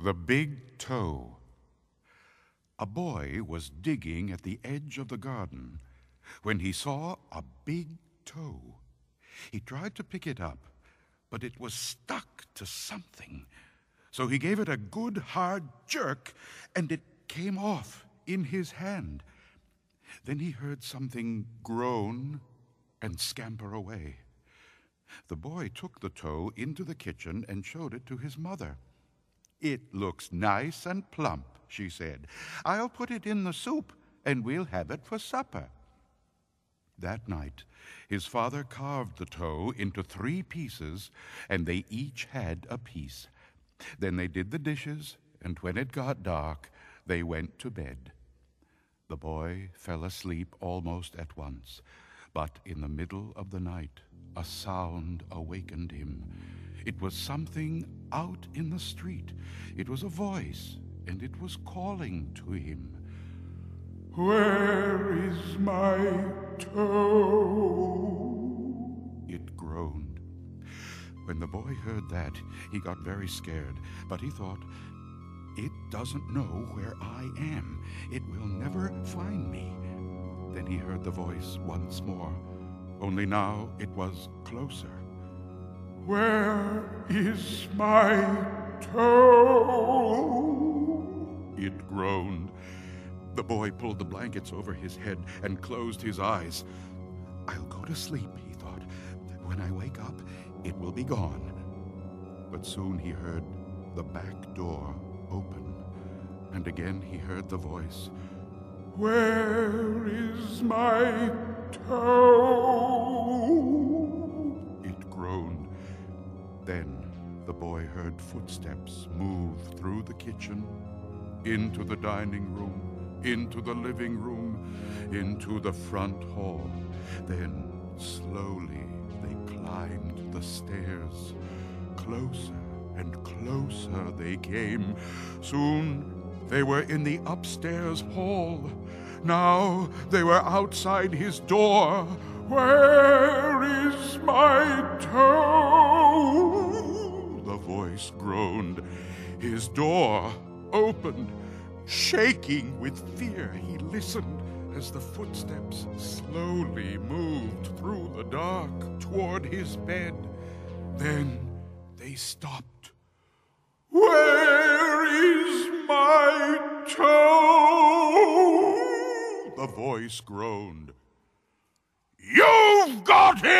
The Big Toe. A boy was digging at the edge of the garden when he saw a big toe. He tried to pick it up, but it was stuck to something. So he gave it a good hard jerk, and it came off in his hand. Then he heard something groan and scamper away. The boy took the toe into the kitchen and showed it to his mother. It looks nice and plump, she said. I'll put it in the soup, and we'll have it for supper. That night, his father carved the toe into three pieces, and they each had a piece. Then they did the dishes, and when it got dark, they went to bed. The boy fell asleep almost at once, but in the middle of the night, a sound awakened him. It was something out in the street. It was a voice, and it was calling to him. Where is my toe? It groaned. When the boy heard that, he got very scared, but he thought, It doesn't know where I am. It will never find me. Then he heard the voice once more, only now it was closer. Where is my toe? It groaned. The boy pulled the blankets over his head and closed his eyes. I'll go to sleep, he thought. When I wake up, it will be gone. But soon he heard the back door open, and again he heard the voice. Where is my toe? It groaned. Then the boy heard footsteps move through the kitchen, into the dining room, into the living room, into the front hall. Then slowly they climbed the stairs. Closer and closer they came. Soon they were in the upstairs hall. Now they were outside his door. Where is my toe? The voice groaned. His door opened. Shaking with fear, he listened as the footsteps slowly moved through the dark toward his bed. Then they stopped. Where The voice groaned. You've got it!